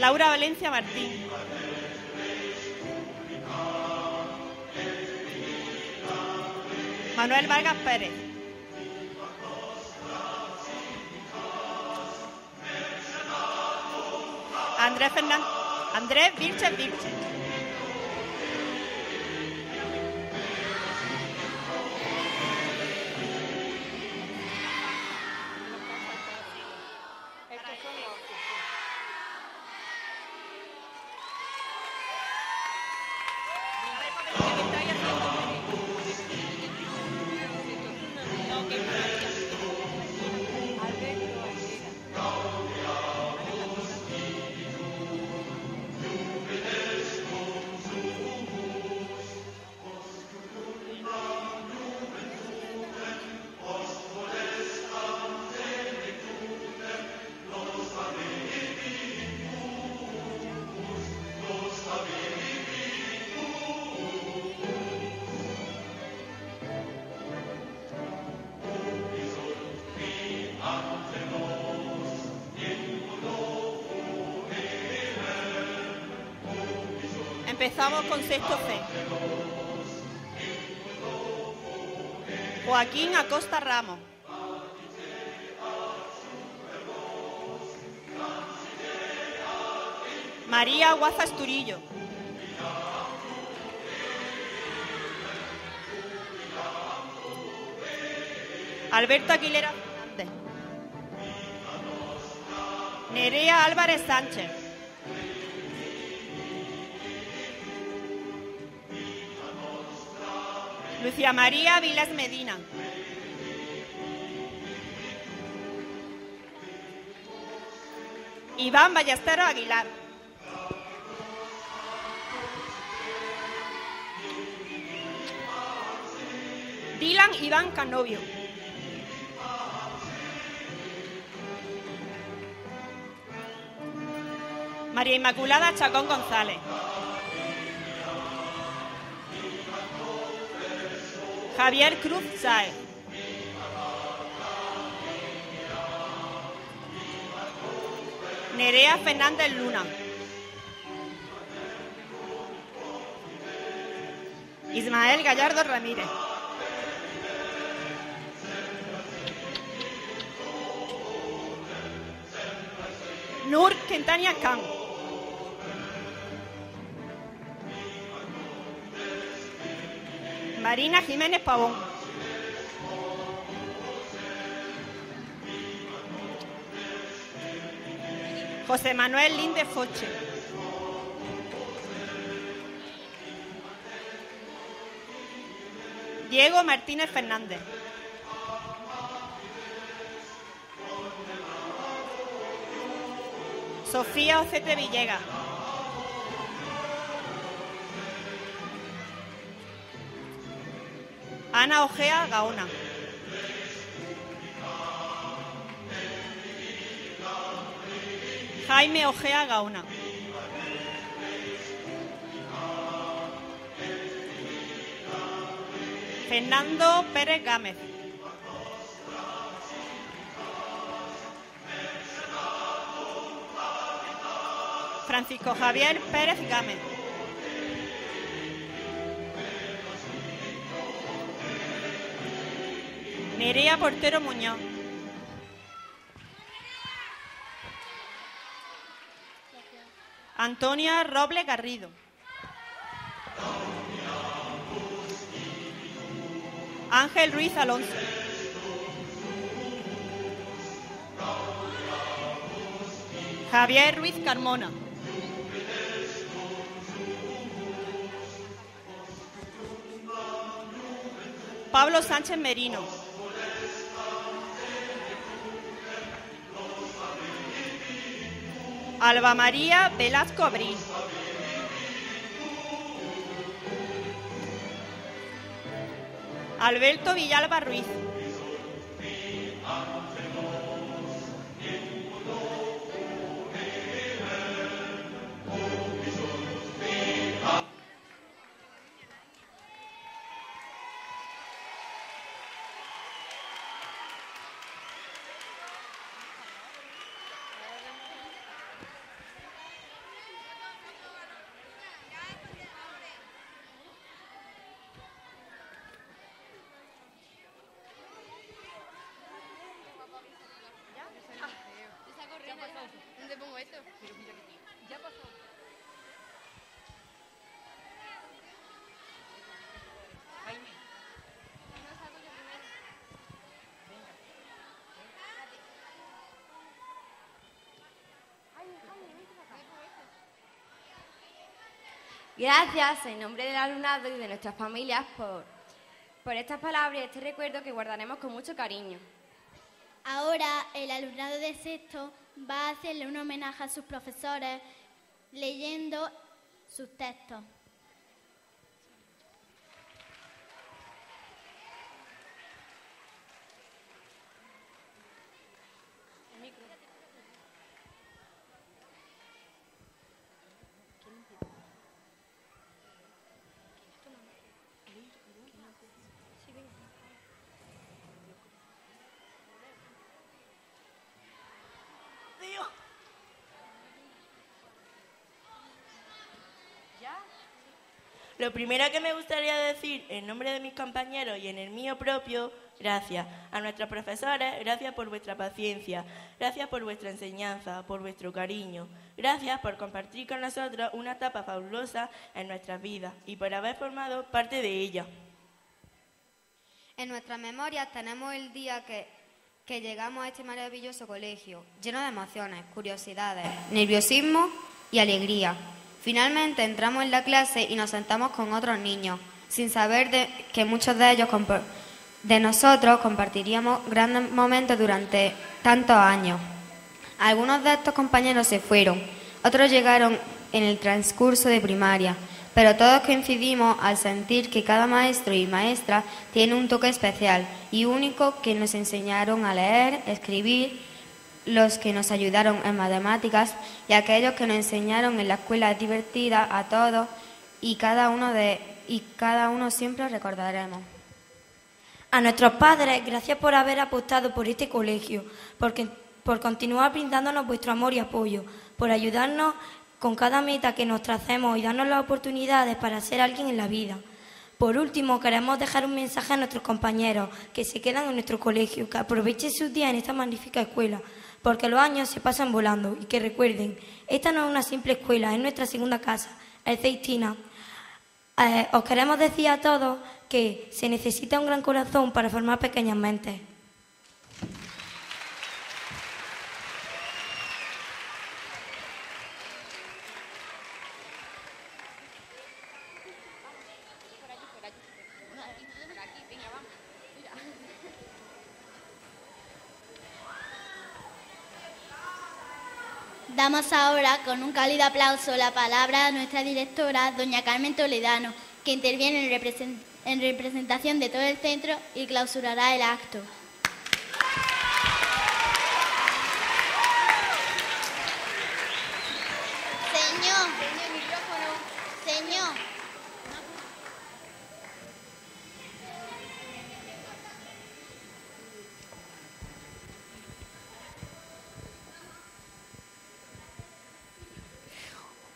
Laura Valencia Martín. Manuel Vargas Pérez. André Virtia Virtia. É Empezamos con sexto C. Joaquín Acosta Ramos. María Guaza Esturillo. Alberto Aguilera Fernández. Nerea Álvarez Sánchez. Lucia María Vilas Medina. Iván Ballesteros Aguilar. Dylan Iván Canovio. María Inmaculada Chacón González. Javier Cruz Sáez. Nerea Fernández Luna. Ismael Gallardo Ramírez. Nur Quintania Khan. Marina Jiménez Pavón. José Manuel Linde Foche. Diego Martínez Fernández. Sofía Ocete Villegas. Ana Ojea Gaona. Jaime Ojea Gaona. Fernando Pérez Gámez. Francisco Javier Pérez Gámez. Nerea Portero Muñoz. Antonia Roble Garrido. Ángel Ruiz Alonso. Javier Ruiz Carmona. Pablo Sánchez Merino. Alba María Velasco Abril. Alberto Villalba Ruiz. Gracias en nombre del alumnado y de nuestras familias por, por estas palabras y este recuerdo que guardaremos con mucho cariño. Ahora el alumnado de sexto va a hacerle un homenaje a sus profesores leyendo sus textos. Tío. ¿Ya? Lo primero que me gustaría decir en nombre de mis compañeros y en el mío propio, gracias. A nuestros profesores, gracias por vuestra paciencia, gracias por vuestra enseñanza, por vuestro cariño. Gracias por compartir con nosotros una etapa fabulosa en nuestras vidas y por haber formado parte de ella. En nuestras memorias tenemos el día que, que llegamos a este maravilloso colegio, lleno de emociones, curiosidades, nerviosismo y alegría. Finalmente entramos en la clase y nos sentamos con otros niños, sin saber de- que muchos de ellos de nosotros compartiríamos grandes momentos durante tantos años. Algunos de estos compañeros se fueron, otros llegaron en el transcurso de primaria, pero todos coincidimos al sentir que cada maestro y maestra tiene un toque especial y único que nos enseñaron a leer, escribir, los que nos ayudaron en matemáticas y aquellos que nos enseñaron en la escuela divertida a todos y cada uno de y cada uno siempre recordaremos. A nuestros padres, gracias por haber apostado por este colegio, porque, por continuar brindándonos vuestro amor y apoyo, por ayudarnos con cada meta que nos tracemos y darnos las oportunidades para ser alguien en la vida. Por último, queremos dejar un mensaje a nuestros compañeros que se quedan en nuestro colegio, que aprovechen sus días en esta magnífica escuela, porque los años se pasan volando y que recuerden, esta no es una simple escuela, es nuestra segunda casa, el Ceistina. Eh, os queremos decir a todos que se necesita un gran corazón para formar pequeñas mentes. Damos ahora con un cálido aplauso la palabra a nuestra directora, doña Carmen Toledano, que interviene en, represen- en representación de todo el centro y clausurará el acto.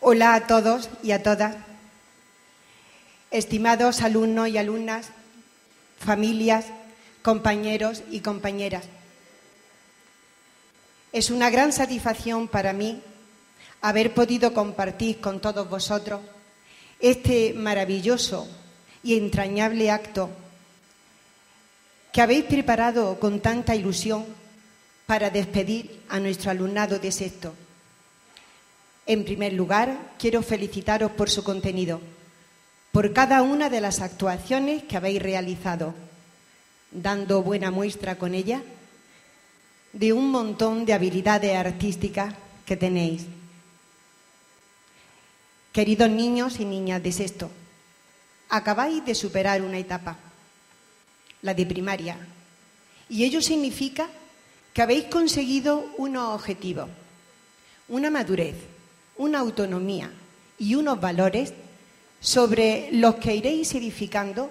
Hola a todos y a todas. Estimados alumnos y alumnas, familias, compañeros y compañeras. Es una gran satisfacción para mí haber podido compartir con todos vosotros este maravilloso y entrañable acto que habéis preparado con tanta ilusión para despedir a nuestro alumnado de sexto. En primer lugar, quiero felicitaros por su contenido, por cada una de las actuaciones que habéis realizado, dando buena muestra con ella de un montón de habilidades artísticas que tenéis. Queridos niños y niñas de sexto, acabáis de superar una etapa, la de primaria, y ello significa que habéis conseguido unos objetivos, una madurez, una autonomía y unos valores sobre los que iréis edificando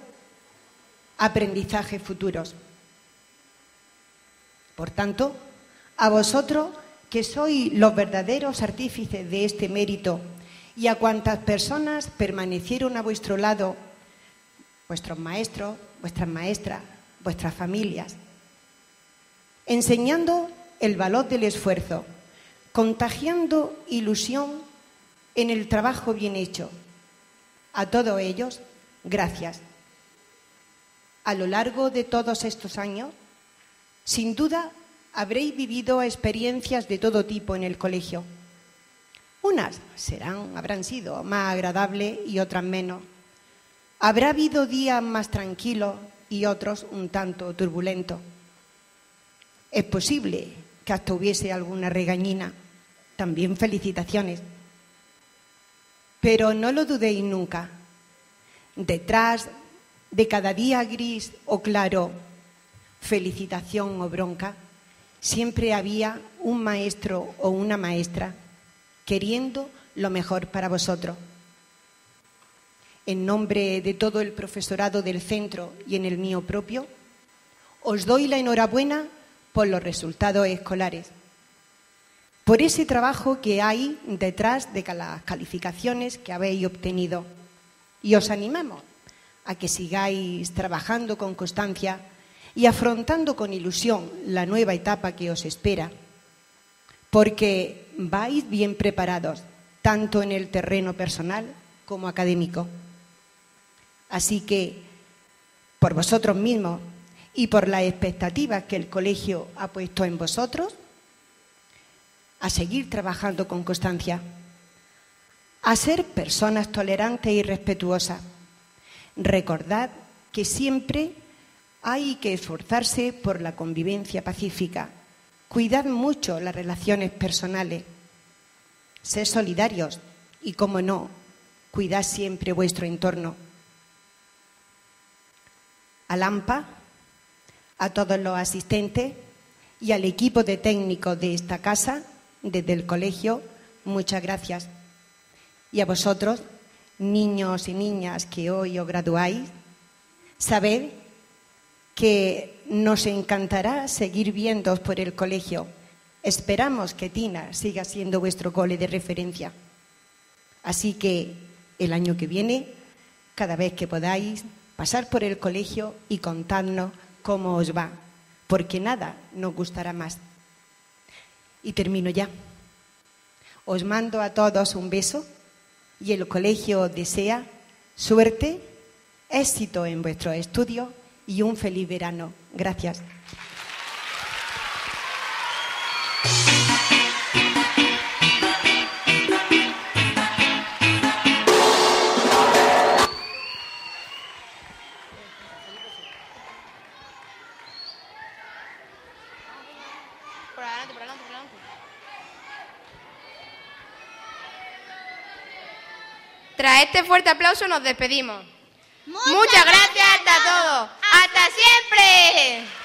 aprendizajes futuros. Por tanto, a vosotros que sois los verdaderos artífices de este mérito y a cuantas personas permanecieron a vuestro lado, vuestros maestros, vuestras maestras, vuestras familias, enseñando el valor del esfuerzo, contagiando ilusión en el trabajo bien hecho. A todos ellos, gracias. A lo largo de todos estos años, sin duda habréis vivido experiencias de todo tipo en el colegio. Unas serán, habrán sido más agradables y otras menos. Habrá habido días más tranquilos y otros un tanto turbulentos. Es posible que hasta hubiese alguna regañina. También felicitaciones. Pero no lo dudéis nunca. Detrás de cada día gris o claro, felicitación o bronca, siempre había un maestro o una maestra queriendo lo mejor para vosotros. En nombre de todo el profesorado del centro y en el mío propio, os doy la enhorabuena por los resultados escolares, por ese trabajo que hay detrás de las calificaciones que habéis obtenido. Y os animamos a que sigáis trabajando con constancia y afrontando con ilusión la nueva etapa que os espera, porque vais bien preparados, tanto en el terreno personal como académico. Así que, por vosotros mismos y por las expectativas que el colegio ha puesto en vosotros, a seguir trabajando con constancia, a ser personas tolerantes y respetuosas. Recordad que siempre hay que esforzarse por la convivencia pacífica. Cuidad mucho las relaciones personales. Sed solidarios y, como no, cuidad siempre vuestro entorno. A Lampa, a todos los asistentes y al equipo de técnicos de esta casa, desde el colegio, muchas gracias. Y a vosotros, niños y niñas que hoy os graduáis, sabed que nos encantará seguir viéndoos por el colegio. Esperamos que Tina siga siendo vuestro cole de referencia. Así que el año que viene, cada vez que podáis, pasar por el colegio y contadnos cómo os va, porque nada nos gustará más. Y termino ya. Os mando a todos un beso y el colegio desea suerte, éxito en vuestro estudio y un feliz verano. Gracias. Tras este fuerte aplauso nos despedimos. Muchas gracias a todos. ¡Hasta siempre!